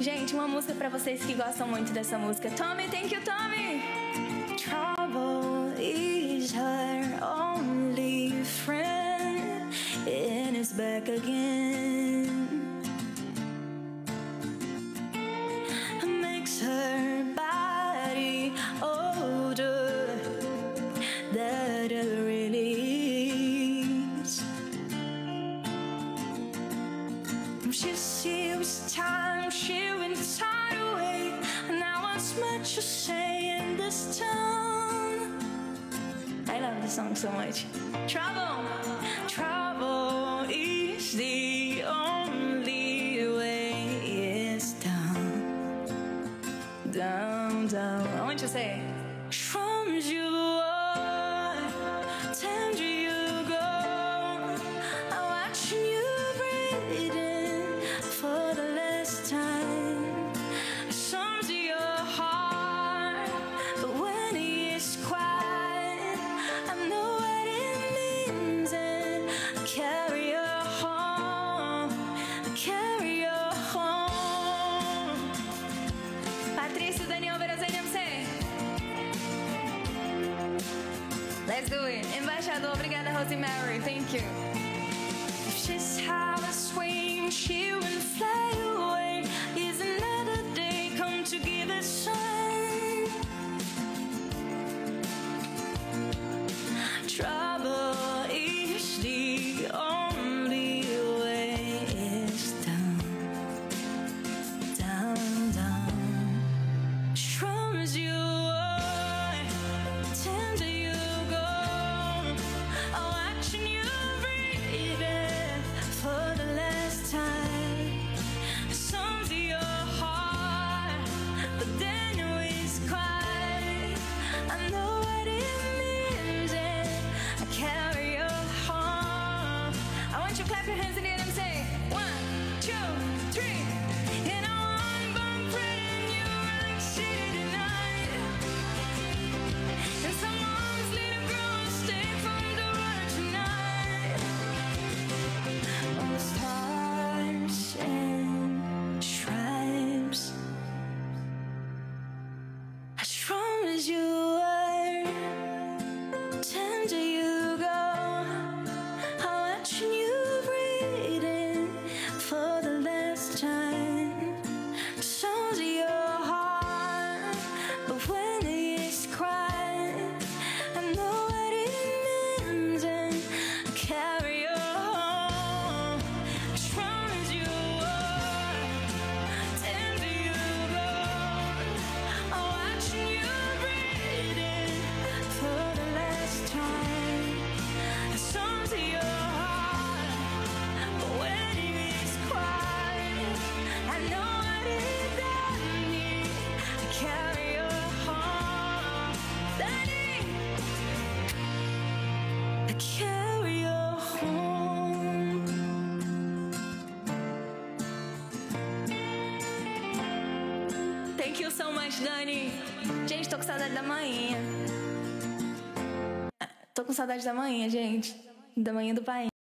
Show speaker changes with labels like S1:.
S1: Gente, uma música para vocês que gostam muito dessa música. Tommy, thank you, Tommy! Trouble is her only friend, and it's back again. say in this town. I love this song so much. Travel, travel is the only way. It's down, down, down. I want you to say, from you. obrigado, obrigada, Rosemary. Thank you. If she's had a swing, she will fly. you clap your hands não, mas Dani. Gente, tô com saudade da manhã. Tô com saudade da manhã, gente. Da manhã do país.